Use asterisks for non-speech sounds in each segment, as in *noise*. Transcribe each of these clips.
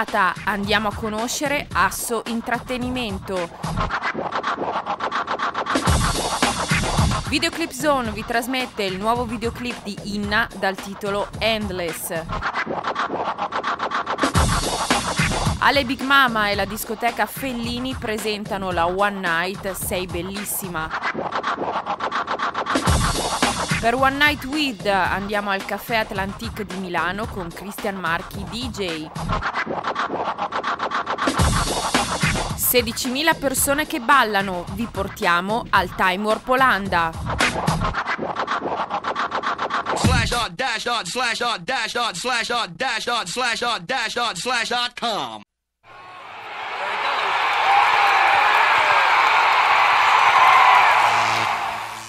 puntata andiamo a conoscere Asso Intrattenimento. Videoclip Zone vi trasmette il nuovo videoclip di Inna dal titolo Endless. Ale Big Mama e la discoteca Fellini presentano la One Night Sei Bellissima. Per One Night With andiamo al Caffè Atlantique di Milano con Christian Marchi DJ. 16.000 persone che ballano, vi portiamo al Time Warp Olanda. Slash dot dash dot slash dot dash dot slash dot dash dot slash dot dash dot slash dot com.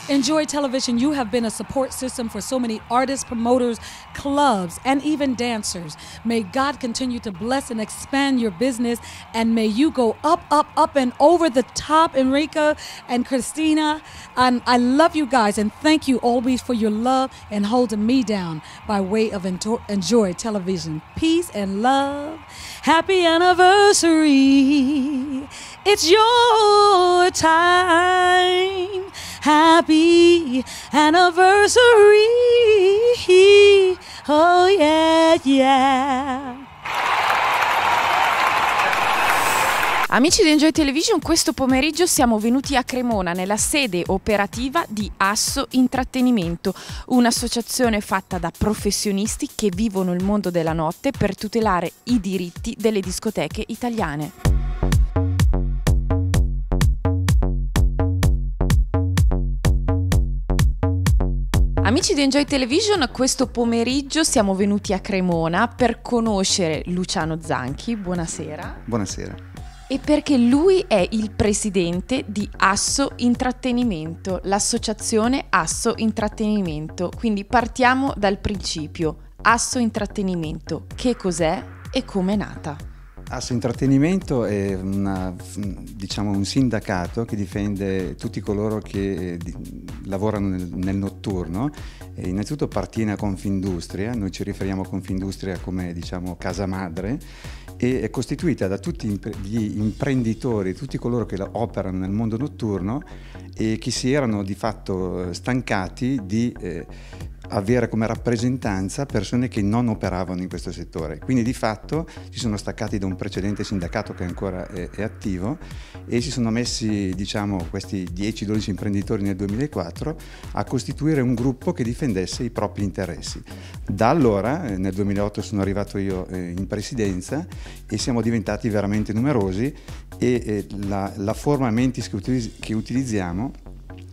Enjoy Television, you have been a support system for so many artists, promoters, clubs, and even dancers. May God continue to bless and expand your business, and may you go up, up, up, and over the top, Enrica and Christina. And I love you guys, and thank you always for your love and holding me down by way of Enjoy Television. Peace and love. Happy anniversary. It's your time. Happy anniversary. Oh, yeah, yeah. Amici di Enjoy Television, questo pomeriggio siamo venuti a Cremona nella sede operativa di Asso Intrattenimento, un'associazione fatta da professionisti che vivono il mondo della notte per tutelare i diritti delle discoteche italiane. Amici di Enjoy Television, questo pomeriggio siamo venuti a Cremona per conoscere Luciano Zanchi. Buonasera. Buonasera. E perché lui è il presidente di Asso Intrattenimento, l'associazione Asso Intrattenimento. Quindi partiamo dal principio. Asso Intrattenimento, che cos'è e come è nata? Asso Intrattenimento è una, diciamo, un sindacato che difende tutti coloro che eh, lavorano nel, nel notturno. E innanzitutto appartiene a Confindustria, noi ci riferiamo a Confindustria come diciamo, casa madre e è costituita da tutti gli imprenditori, tutti coloro che operano nel mondo notturno e che si erano di fatto eh, stancati di eh, avere come rappresentanza persone che non operavano in questo settore. Quindi di fatto si sono staccati da un precedente sindacato che ancora è, è attivo e si sono messi diciamo, questi 10-12 imprenditori nel 2004 a costituire un gruppo che difendesse i propri interessi. Da allora, eh, nel 2008 sono arrivato io eh, in presidenza e siamo diventati veramente numerosi e eh, la, la forma mentis che utilizziamo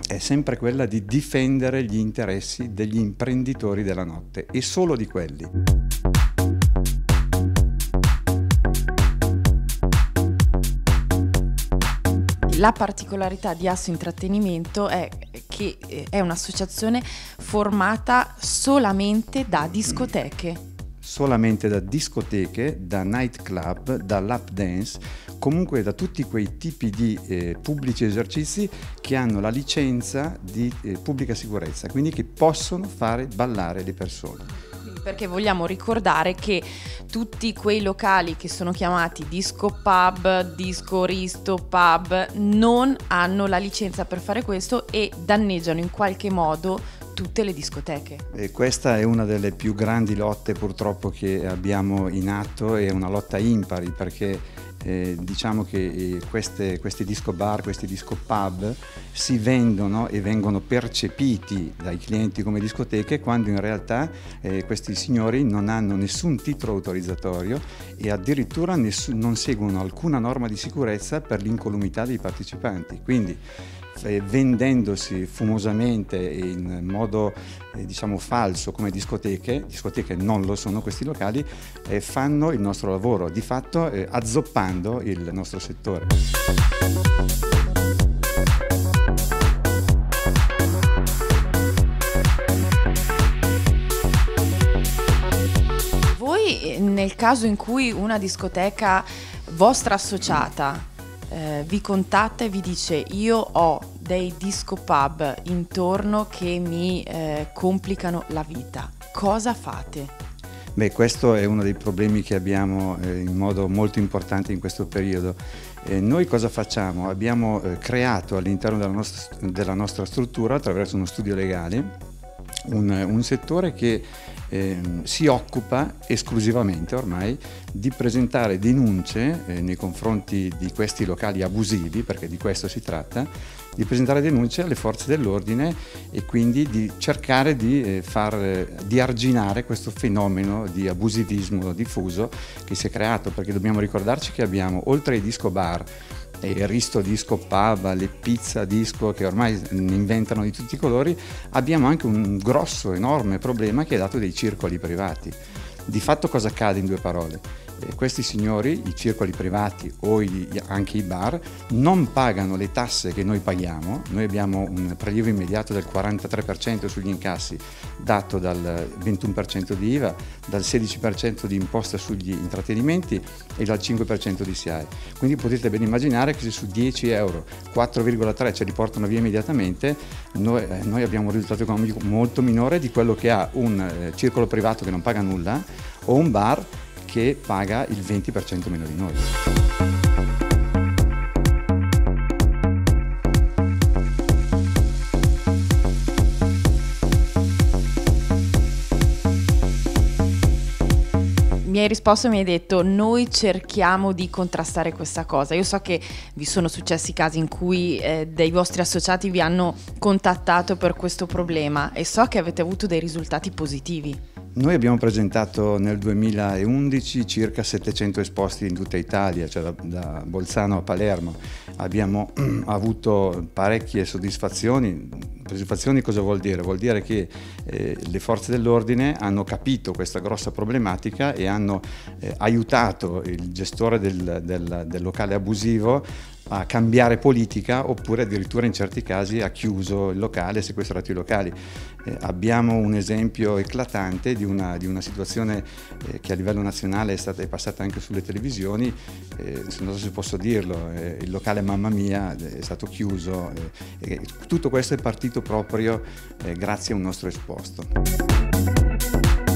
è sempre quella di difendere gli interessi degli imprenditori della notte e solo di quelli. La particolarità di Asso Intrattenimento è che eh, è un'associazione formata solamente da discoteche solamente da discoteche, da nightclub, da lap dance, comunque da tutti quei tipi di eh, pubblici esercizi che hanno la licenza di eh, pubblica sicurezza, quindi che possono fare ballare le persone. Perché vogliamo ricordare che tutti quei locali che sono chiamati disco pub, disco risto pub non hanno la licenza per fare questo e danneggiano in qualche modo tutte le discoteche. E questa è una delle più grandi lotte purtroppo che abbiamo in atto, è una lotta impari perché eh, diciamo che eh, queste, questi disco bar, questi disco pub si vendono e vengono percepiti dai clienti come discoteche quando in realtà eh, questi signori non hanno nessun titolo autorizzatorio e addirittura nessun, non seguono alcuna norma di sicurezza per l'incolumità dei partecipanti. Quindi vendendosi fumosamente in modo eh, diciamo falso come discoteche, discoteche non lo sono questi locali, eh, fanno il nostro lavoro, di fatto eh, azzoppando il nostro settore. Voi eh, nel caso in cui una discoteca vostra associata eh, vi contatta e vi dice io ho dei disco pub intorno che mi eh, complicano la vita, cosa fate? Beh, questo è uno dei problemi che abbiamo eh, in modo molto importante in questo periodo. Eh, noi cosa facciamo? Abbiamo eh, creato all'interno della della nostra, struttura, attraverso uno studio legale, un, un settore che eh, si occupa esclusivamente ormai di presentare denunce eh, nei confronti di questi locali abusivi, perché di questo si tratta, di presentare denunce alle forze dell'ordine e quindi di cercare di, eh, far, di arginare questo fenomeno di abusivismo diffuso che si è creato, perché dobbiamo ricordarci che abbiamo oltre ai disco bar, e Risto Disco Pub, le pizza disco che ormai inventano di tutti i colori, abbiamo anche un grosso, enorme problema che è dato dei circoli privati. Di fatto cosa accade in due parole? Eh, questi signori, i circoli privati o i, anche i bar, non pagano le tasse che noi paghiamo. Noi abbiamo un prelievo immediato del 43% sugli incassi dato dal 21% di IVA, dal 16% di imposta sugli intrattenimenti e dal 5% di SIAE. Quindi potete ben immaginare che se su 10 euro 4,3 ce li portano via immediatamente, noi, eh, noi abbiamo un risultato economico molto minore di quello che ha un eh, circolo privato che non paga nulla o un bar che paga il 20% meno di noi. mi hai risposto e mi hai detto noi cerchiamo di contrastare questa cosa. Io so che vi sono successi casi in cui eh, dei vostri associati vi hanno contattato per questo problema e so che avete avuto dei risultati positivi. Noi abbiamo presentato nel 2011 circa 700 esposti in tutta Italia, cioè da, da Bolzano a Palermo. Abbiamo *clears throat* avuto parecchie soddisfazioni. Soddisfazioni cosa vuol dire? Vuol dire che eh, le forze dell'ordine hanno capito questa grossa problematica e hanno eh, aiutato il gestore del, del, del locale abusivo a cambiare politica oppure addirittura in certi casi ha chiuso il locale, sequestrato i locali. Eh, abbiamo un esempio eclatante di una, di una situazione eh, che a livello nazionale è, stata, è passata anche sulle televisioni, eh, non so se posso dirlo, eh, il locale Mamma Mia è stato chiuso eh, tutto questo è partito proprio eh, grazie a un nostro esposto.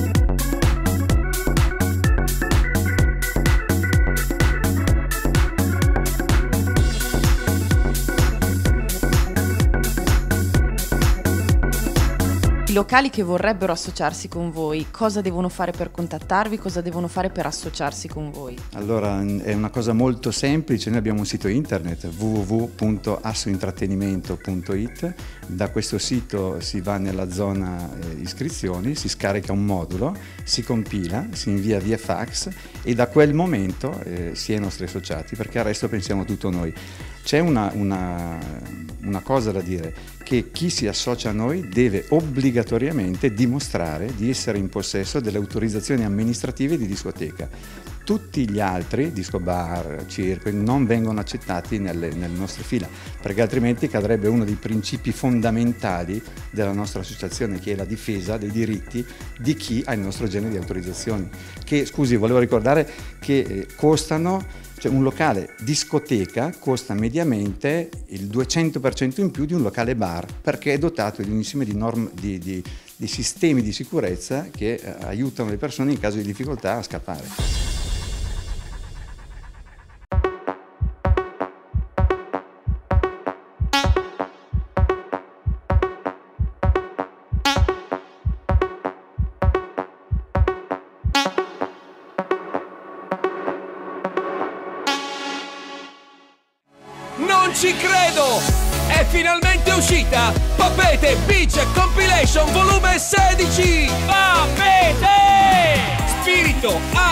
I locali che vorrebbero associarsi con voi, cosa devono fare per contattarvi, cosa devono fare per associarsi con voi? Allora, è una cosa molto semplice, noi abbiamo un sito internet www.assointrattenimento.it, da questo sito si va nella zona eh, iscrizioni, si scarica un modulo, si compila, si invia via fax e da quel momento eh, si è nostri associati, perché al resto pensiamo tutto noi. C'è una, una, una cosa da dire, che chi si associa a noi deve obbligatoriamente dimostrare di essere in possesso delle autorizzazioni amministrative di discoteca. Tutti gli altri, disco bar, circo, non vengono accettati nelle, nelle nostre fila, perché altrimenti cadrebbe uno dei principi fondamentali della nostra associazione, che è la difesa dei diritti di chi ha il nostro genere di autorizzazioni. Che, scusi, volevo ricordare che eh, costano cioè un locale discoteca costa mediamente il 200% in più di un locale bar perché è dotato di un insieme di, norm, di, di, di sistemi di sicurezza che eh, aiutano le persone in caso di difficoltà a scappare.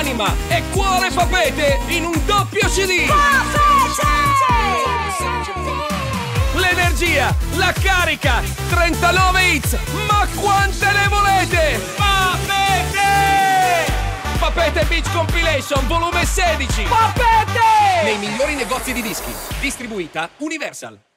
Anima e cuore Papete in un doppio CD! Papete! L'energia, la carica, 39 hits, ma quante ne volete? Papete! Papete Beach Compilation volume 16! Papete! nei migliori negozi di dischi. Distribuita Universal.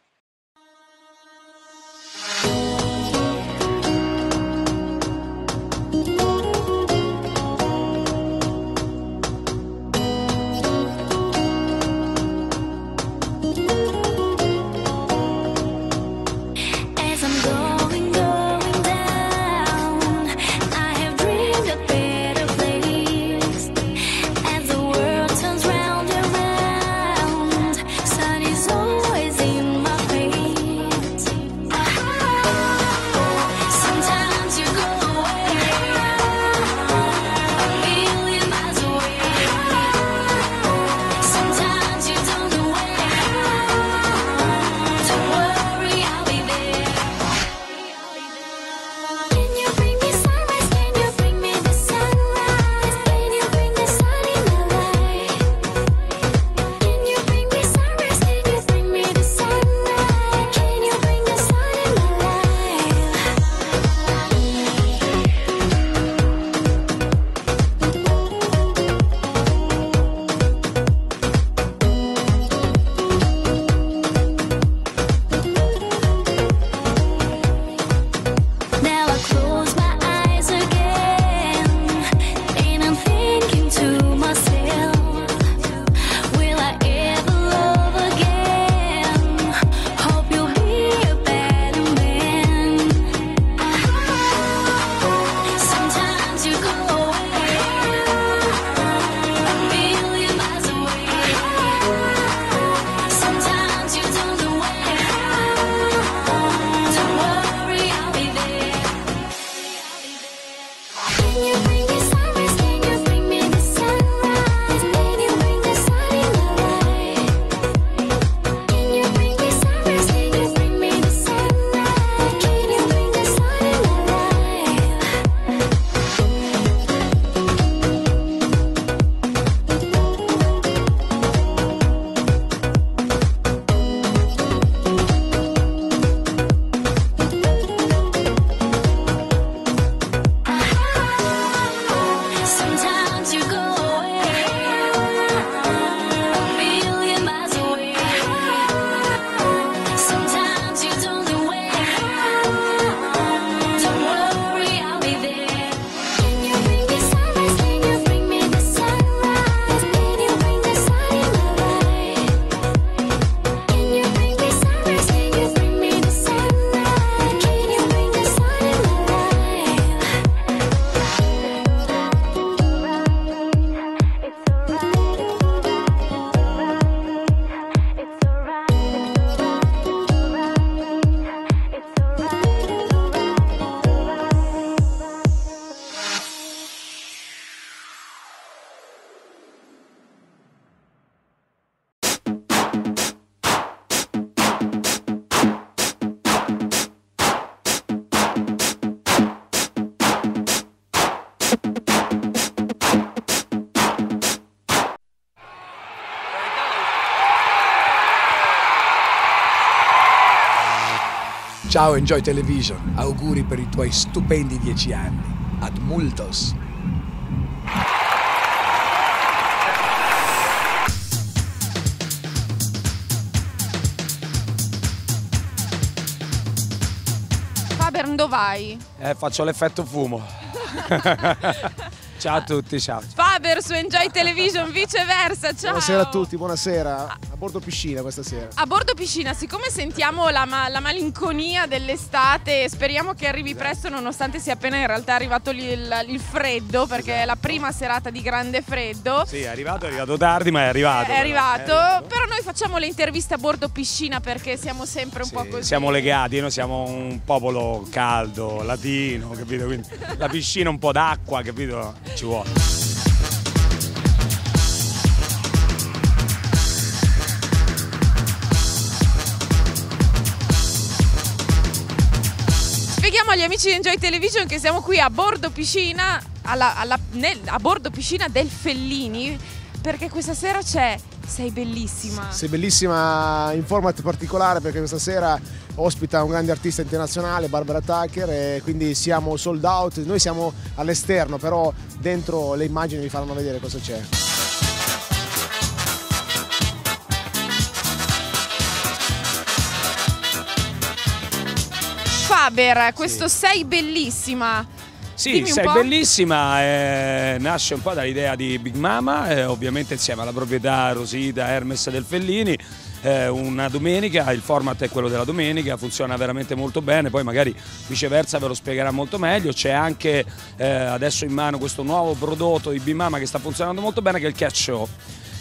you. Ciao Enjoy Television, auguri per i tuoi stupendi dieci anni. Ad multos. Faber, dove vai? Eh, faccio l'effetto fumo. *laughs* ciao a tutti, ciao. Faber su Enjoy Television, viceversa, ciao. Buonasera a tutti, buonasera. A bordo piscina questa sera. A bordo piscina, siccome sentiamo la, ma- la malinconia dell'estate, speriamo che arrivi presto nonostante sia appena in realtà arrivato lì il, il freddo, perché è la prima serata di grande freddo. Sì, è arrivato, è arrivato tardi, ma è arrivato. È però. arrivato, È arrivato. però noi facciamo le interviste a bordo piscina perché siamo sempre un Sì, po' così. siamo legati, noi siamo un popolo caldo, latino, capito? Quindi la piscina un po' d'acqua, capito? Ci vuole. Agli amici di Enjoy Television che siamo qui a bordo piscina, alla- alla- nel- a bordo piscina del Fellini, perché questa sera c'è Sei bellissima. Sei bellissima in format particolare perché questa sera ospita un grande artista internazionale, Barbara Tucker, e quindi siamo sold out. Noi siamo all'esterno, però dentro le immagini vi faranno vedere cosa c'è. Faber, questo Sei bellissima. Sì, Dimmi sei bellissima, eh, nasce un po' dall'idea di Big Mama, eh, ovviamente insieme alla proprietà Rosita Hermes del Fellini. eh, una domenica, il format è quello della domenica, funziona veramente molto bene, poi magari viceversa ve lo spiegherà molto meglio. C'è anche eh, adesso in mano questo nuovo prodotto di Big Mama che sta funzionando molto bene che è il Catch Show.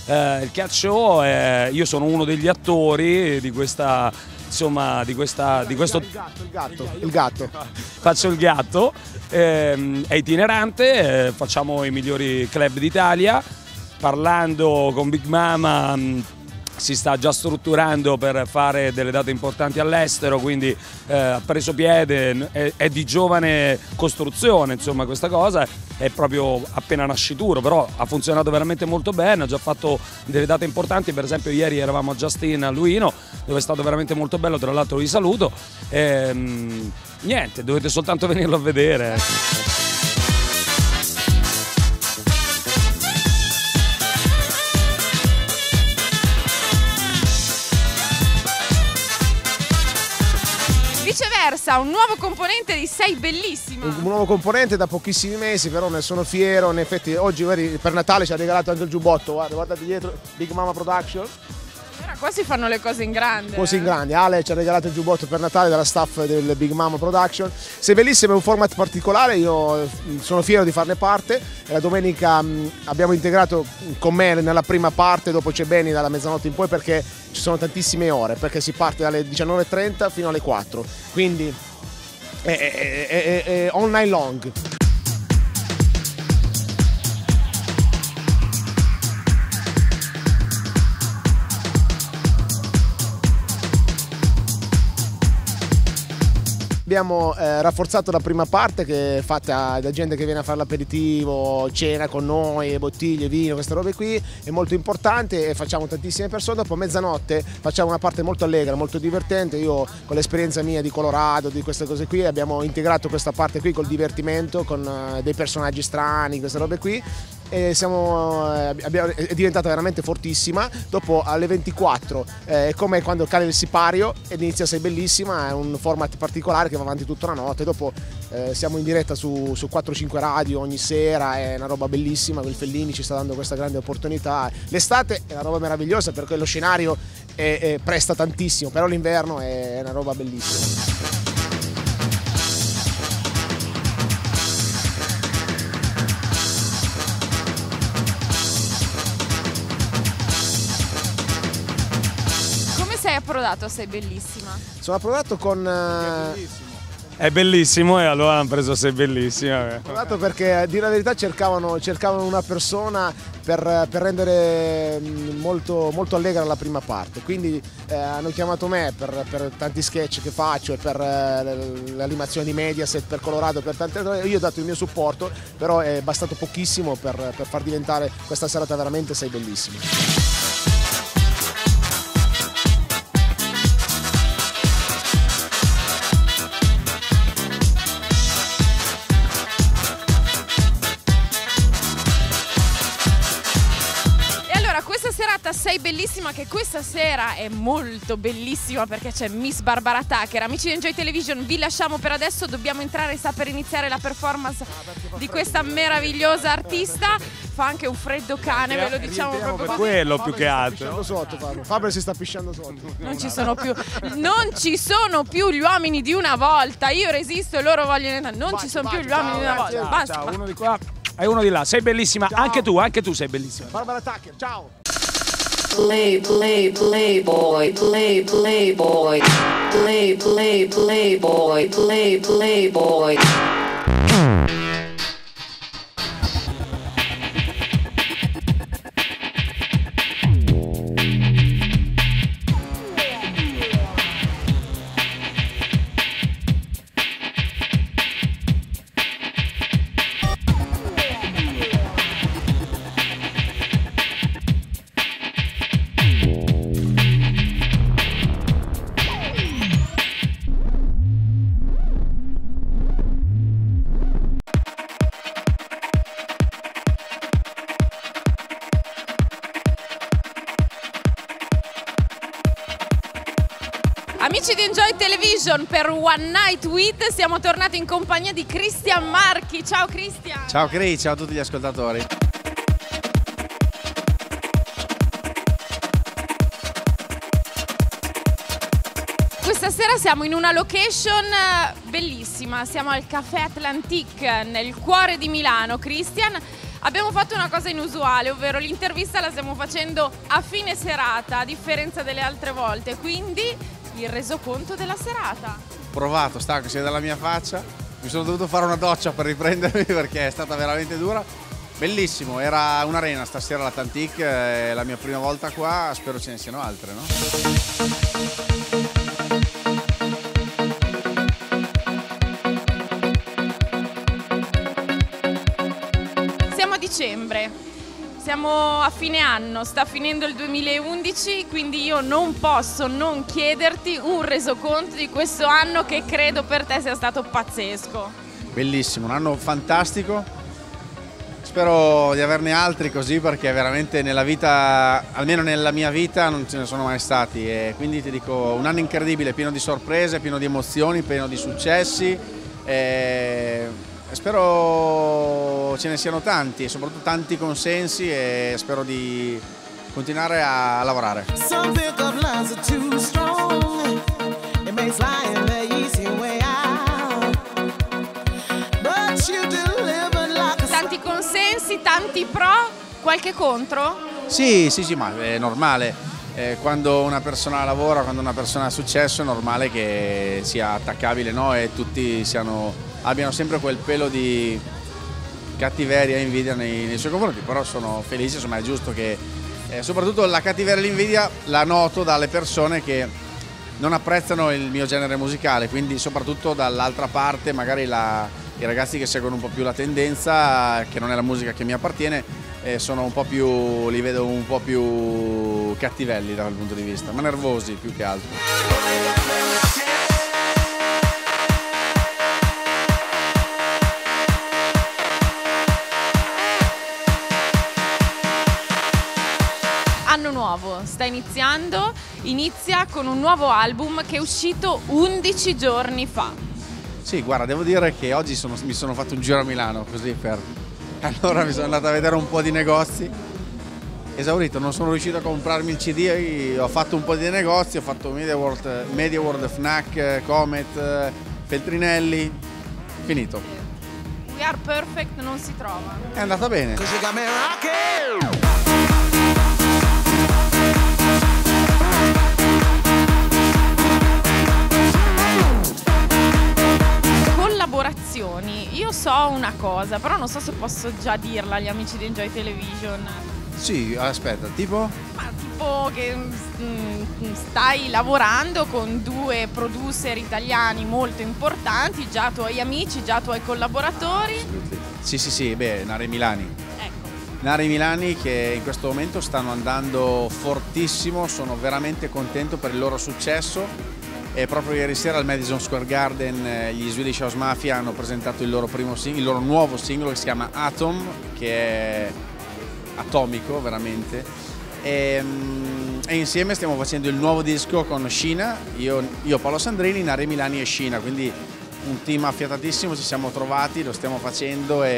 Eh, il Show, è- io sono uno degli attori di questa, insomma, di questa, di questo Il gatto, il gatto, il gatto. *laughs* faccio il gatto, ehm, è itinerante, eh, facciamo i migliori club d'Italia, parlando con Big Mama mh, si sta già strutturando per fare delle date importanti all'estero, quindi eh, ha preso piede, è, è di giovane costruzione, insomma questa cosa è proprio appena nascituro, però ha funzionato veramente molto bene, ha già fatto delle date importanti, per esempio ieri eravamo a Justin a Luino, dove è stato veramente molto bello, tra l'altro vi saluto. Ehm, niente, dovete soltanto *laughs* venirlo a vedere. Viceversa, un nuovo componente di Sei bellissima. Un nuovo componente da pochissimi mesi, però ne sono fiero. In effetti oggi per Natale ci ha regalato anche il giubbotto, guarda, guardate dietro, Big Mama Production. Qua si fanno le cose in grande. Così in eh. grande. Ale ci ha regalato il giubbotto per Natale dalla staff del Big Mama Production. Sei bellissimo, è un format particolare, io mm, sono fiero di farne parte. La domenica mm, abbiamo integrato con me nella prima parte, dopo c'è Benny dalla mezzanotte in poi perché ci sono tantissime ore, perché si parte dalle 19.30 fino alle 4. Quindi è, è- è- è- è all night long. Abbiamo eh, rafforzato la prima parte che è fatta da gente che viene a fare l'aperitivo, cena con noi, bottiglie, vino, queste robe qui, è molto importante e facciamo tantissime persone. Dopo mezzanotte facciamo una parte molto allegra, molto divertente. Io con l'esperienza mia di Colorado, di queste cose qui, abbiamo integrato questa parte qui col divertimento, con eh, dei personaggi strani, queste robe qui. E siamo, eh, è diventata veramente fortissima. Dopo alle 24 eh, è come quando cade il sipario ed inizia Sei Bellissima, è un format particolare che va avanti tutta la notte. Dopo eh, siamo in diretta su, su 4-5 radio ogni sera, è una roba bellissima. Il Fellini ci sta dando questa grande opportunità. L'estate è una roba meravigliosa perché lo scenario è- è- presta tantissimo, però l'inverno è una roba bellissima. Approdato Sei bellissima? Sono approdato con... eh, È bellissimo e allora hanno preso sei bellissima. Approvato perché a dire la verità cercavano, cercavano una persona per, per rendere mm, molto, molto allegra la prima parte, quindi eh, hanno chiamato me per, per tanti sketch che faccio e per eh, l'animazione di Mediaset, per Colorado, per tante altre cose, io ho dato il mio supporto, però è bastato pochissimo per, per far diventare questa serata veramente sei bellissima. Sei Bellissima che questa sera è molto bellissima perché c'è Miss Barbara Tucker. Amici di Enjoy Television, vi lasciamo per adesso, dobbiamo entrare, sta per iniziare la performance di questa meravigliosa artista. Fa anche un freddo cane, ve lo diciamo proprio Per così. quello più che altro. sotto Faber. Faber si sta pisciando sotto. Non ci sono più non ci sono più gli uomini di una volta. Io resisto e loro vogliono entrare. Non ci sono più gli uomini di una volta. ciao, Basta. Ciao, uno di qua e uno di là. Sei bellissima, anche tu, anche tu sei bellissima. Barbara Tucker, ciao. Play, play, playboy, play, playboy, play, play, playboy, play, playboy. Amici Television per One Night With siamo tornati in compagnia di Cristian Marchi. Ciao Cristian. Ciao Cri, ciao a tutti gli ascoltatori. Questa sera siamo in una location eh, bellissima, siamo al Café Atlantique nel cuore di Milano. Cristian, abbiamo fatto una cosa inusuale, ovvero l'intervista la stiamo facendo a fine serata, a differenza delle altre volte, quindi il resoconto della serata. Provato, stanco sia dalla mia faccia. Mi sono dovuto fare una doccia per riprendermi *laughs* perché è stata veramente dura. Bellissimo, era un'arena stasera all'Atlantic, è la mia prima volta qua, spero ce ne siano altre, no? Siamo a fine anno, sta finendo il 2011, quindi io non posso non chiederti un resoconto di questo anno che credo per te sia stato pazzesco. Bellissimo, un anno fantastico. Spero di averne altri così perché veramente nella vita, almeno nella mia vita, non ce ne sono mai stati. E quindi ti dico, un anno incredibile, pieno di sorprese, pieno di emozioni, pieno di successi. E spero ce ne siano tanti e soprattutto tanti consensi e spero di continuare a lavorare. Tanti consensi, tanti pro, qualche contro? Sì, sì, sì, ma è normale. Eh, quando una persona lavora, quando una persona ha successo, è normale che sia attaccabile no? e tutti siano, abbiano sempre quel pelo di cattiveria e invidia nei, nei suoi confronti, però sono felice, insomma è giusto che eh, soprattutto la cattiveria e l'invidia la noto dalle persone che non apprezzano il mio genere musicale, quindi soprattutto dall'altra parte magari la- i ragazzi che seguono un po' più la tendenza, che non è la musica che mi appartiene, eh, sono un po' più, li vedo un po' più cattivelli da quel punto di vista, ma nervosi più che altro. Anno nuovo, sta iniziando, inizia con un nuovo album che è uscito 11 giorni fa. Sì, guarda, devo dire che oggi sono- mi sono fatto un giro a Milano così per... *laughs* Allora mi sono andato a vedere un po' di negozi, esaurito, non sono riuscito a comprarmi il CD, ho fatto un po' di negozi, ho fatto Media World, Media World Fnac, Comet, Feltrinelli, finito. We Are Perfect non si trova. È andata bene. Collaborazioni, io so una cosa, però non so se posso già dirla agli amici di Enjoy Television. Sì, aspetta, tipo? Ma tipo che mm, stai lavorando con due producer italiani molto importanti, già tuoi amici, già tuoi collaboratori. Sì, sì, sì, beh, Nari Milani. Ecco, Nari Milani che in questo momento stanno andando fortissimo, sono veramente contento per il loro successo e proprio ieri sera al Madison Square Garden eh, gli Swedish House Mafia hanno presentato il loro, primo sing- il loro nuovo singolo che si chiama Atom, che è atomico veramente. e, mm, e insieme stiamo facendo il nuovo disco con Scina, io, io Paolo Sandrini, Nare Milani e Scina, quindi un team affiatatissimo, ci siamo trovati, lo stiamo facendo e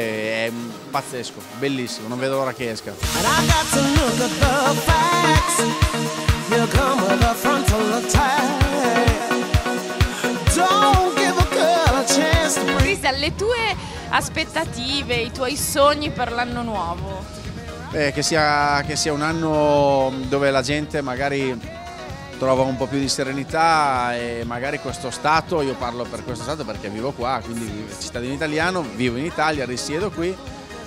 è pazzesco, bellissimo, non vedo l'ora che esca. Cristian, le tue aspettative, i tuoi sogni per l'anno nuovo? Eh, che, sia, che sia un anno dove la gente magari trova un po' più di serenità e magari questo stato, io parlo per questo stato perché vivo qua, quindi cittadino italiano, vivo in Italia, risiedo qui,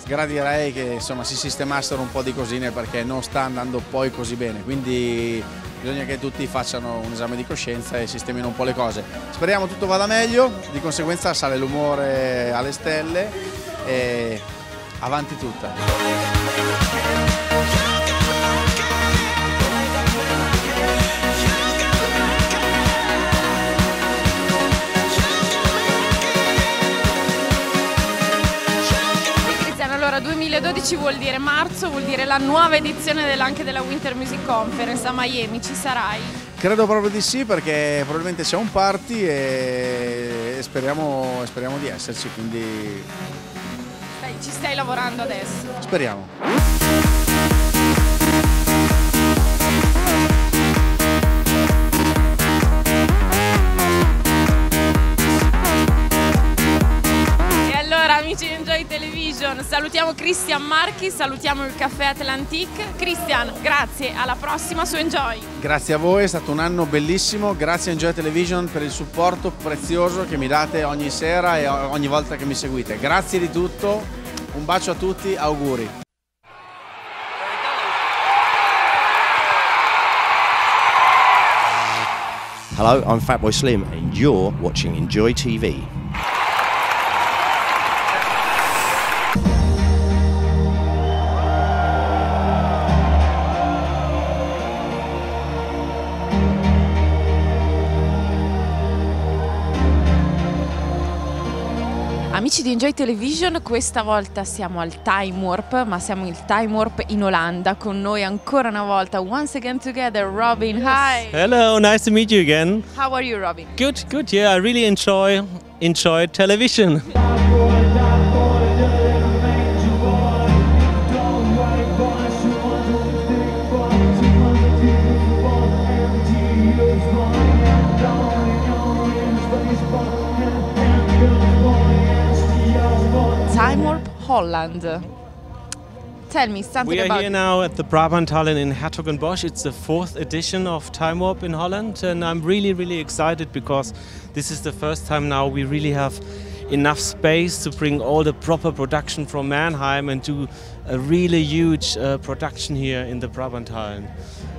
gradirei che insomma, si sistemassero un po' di cosine perché non sta andando poi così bene, quindi bisogna che tutti facciano un esame di coscienza e sistemino un po' le cose. Speriamo tutto vada meglio, di conseguenza sale l'umore alle stelle e avanti tutta. Allora 2012 vuol dire marzo, vuol dire la nuova edizione della- anche della Winter Music Conference a Miami, ci sarai? Credo proprio di sì perché probabilmente c'è un party e speriamo, speriamo di esserci, quindi ci stai lavorando adesso. speriamo. E allora amici di Enjoy Television, salutiamo Cristian Marchi, salutiamo il Caffè Atlantique. Cristian, grazie, alla prossima su Enjoy. Grazie a voi, è stato un anno bellissimo, grazie a Enjoy Television per il supporto prezioso che mi date ogni sera e ogni volta che mi seguite. Grazie di tutto, un bacio a tutti, auguri. Hello, I'm Fatboy Slim, and you're watching Enjoy TV. Amici di Enjoy Television, questa volta siamo al Time Warp, ma siamo il Time Warp in Olanda. Con noi ancora una volta, once again together, Robin. Hi. Hello, nice to meet you again. How are you, Robin? Good, good. Yeah, I really enjoy enjoy television. Holland. Tell me something We are about here now at the Brabant Brabanthallen in Hertogenbosch. It's the fourth edition of Time Warp in Holland, and I'm really, really excited because this is the first time now we really have enough space to bring all the proper production from Mannheim and do a really huge uh, production here in the Brabant Brabanthallen.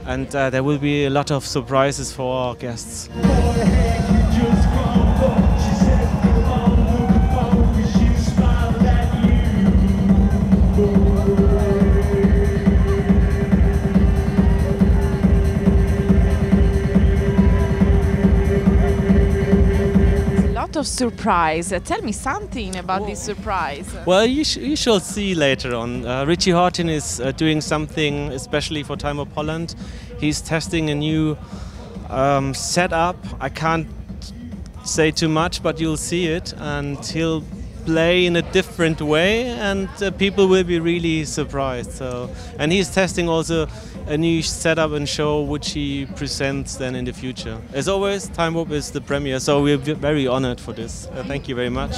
And uh, there will be a lot of surprises for our guests. Of surprise. Tell me something about this surprise. Well, you, sh- you shall see later on. Uh, Richie Horton is uh, doing something especially for Time of Holland. He's testing a new um, setup. I can't say too much, but you'll see it, and he'll play in a different way, and uh, people will be really surprised. So, and he's testing also a new setup and show which he presents then in the future. As always, Time Warp is the premiere, so we're very honored for this. Uh, thank you very much.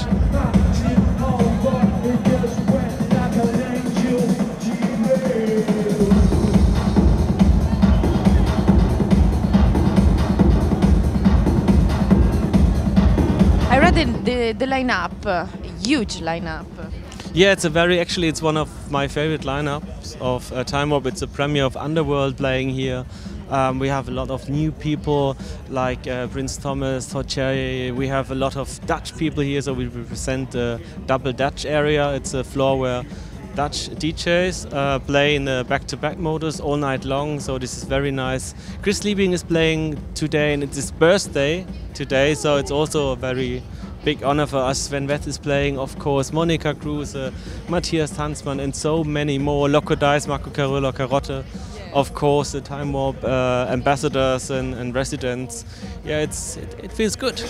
I read the, the, the lineup, huge lineup. Yeah, it's a very actually it's one of my favorite lineups of uh, Time Warp. It's a premiere of Underworld playing here. Um, we have a lot of new people like uh, Prince Thomas, Todd Cherry. We have a lot of Dutch people here, so we represent the double Dutch area. It's a floor where Dutch DJs uh, play in the back-to-back modus all night long. So this is very nice. Chris Liebing is playing today, and it's his birthday today. So it's also a very big honor for us. Sven Weth is playing, of course, Monika Kruse, Matthias Tanzmann, and so many more. Loco Dice, Marco Carollo, Carotte. of course, the Time Warp uh, ambassadors and, and residents. Yeah, it's it, it feels good.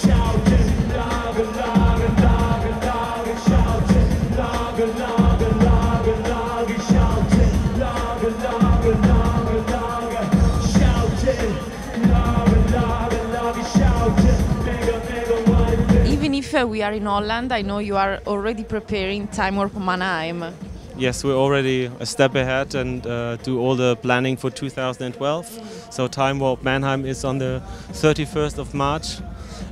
Uh, we are in Holland, I know you are already preparing Time Warp Mannheim. Yes, we're already a step ahead and uh, do all the planning for 2012. So Time Warp Mannheim is on the 31st of March.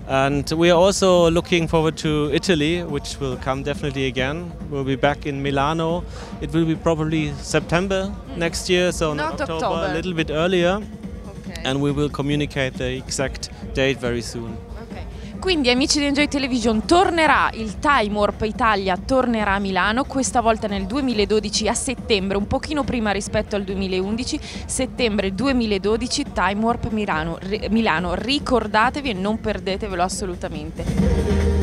And we are also looking forward to Italy, which will come definitely again. We'll be back in Milano. It will be probably September next year, so Not October, October. a little bit earlier. And we will communicate the exact date very soon. Quindi amici di Enjoy Television, tornerà il Time Warp Italia, tornerà a Milano, questa volta nel 2012 a settembre, un pochino prima rispetto al 2011, settembre 2012 Time Warp Milano, Milano. ricordatevi e non perdetevelo assolutamente.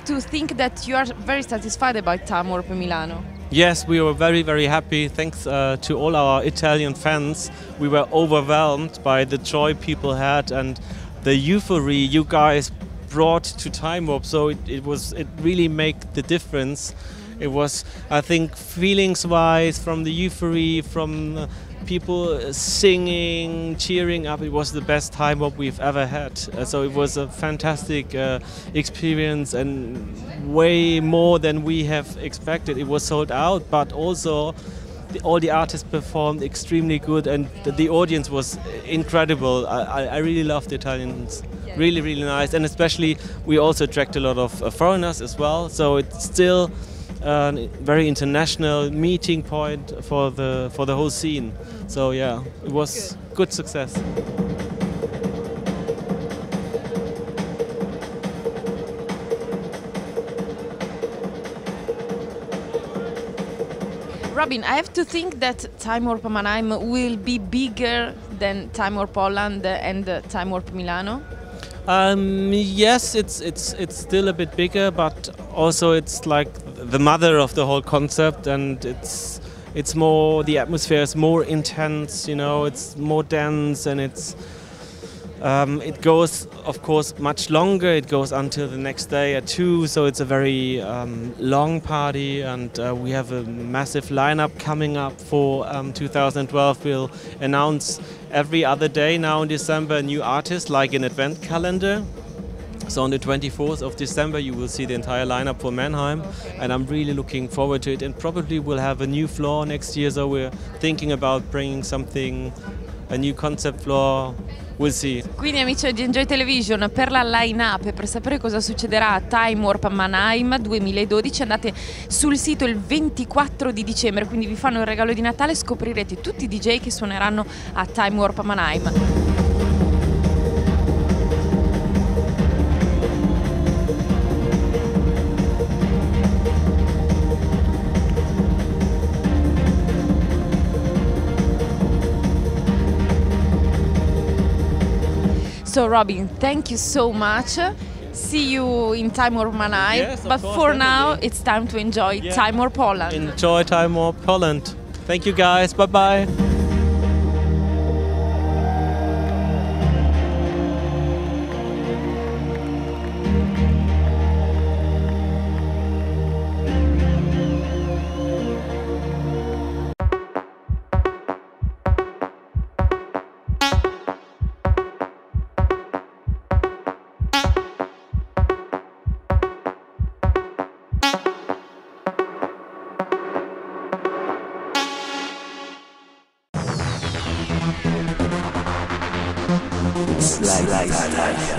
Have to think that you are very satisfied about Time Warp Milano. Yes, we were very, very happy. Thanks uh, to all our Italian fans. We were overwhelmed by the joy people had and the euphoria you guys brought to Time Warp. So it, it was it really made the difference. It was, I think, feelings-wise, from the euphoria, from people singing, cheering up. It was the best Time Warp we've ever had. Uh, so it was a fantastic uh, experience and way more than we have expected. It was sold out, but also the, all the artists performed extremely good, and the, audience was incredible. I, I, really loved the Italians. Really, really nice, and especially we also attract a lot of uh, foreigners as well. So it's still a very international meeting point for the for the whole scene. So yeah, it was good success. Robin, I have to think that Time Warp Mannheim will be bigger than Time Warp Poland and Time Warp Milano. Um, yes, it's it's it's still a bit bigger, but also it's like the mother of the whole concept, and it's it's more the atmosphere is more intense. You know, it's more dense, and it's um, it goes, of course, much longer. It goes until the next day at two, so it's a very um, long party, and uh, we have a massive lineup coming up for um, 2012. We'll announce every other day now in December a new artist, like an advent calendar. So on the 24th of December, you will see the entire lineup for Mannheim, and I'm really looking forward to it. And probably we'll have a new floor next year, so we're thinking about bringing something, a new concept floor. We'll see. Quindi amici di Enjoy Television, per la line-up e per sapere cosa succederà a Time Warp Mannheim 2012 andate sul sito il 24 di dicembre, quindi vi fanno il regalo di Natale, scoprirete tutti i DJ che suoneranno a Time Warp Mannheim. So Robin, thank you so much. See you in Time Warp Mannheim. Yes, but course, for now, it's time to enjoy Yeah. Time Warp Poland. Enjoy time off Poland. Thank you guys. Bye bye. life. life.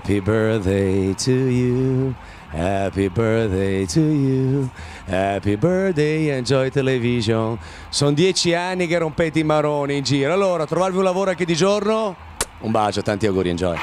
Happy birthday to you. Happy birthday to you. Happy birthday, enjoy television. Sono dieci anni che rompete i maroni in giro. Allora, trovarvi un lavoro anche di giorno? Un bacio, tanti auguri, enjoy.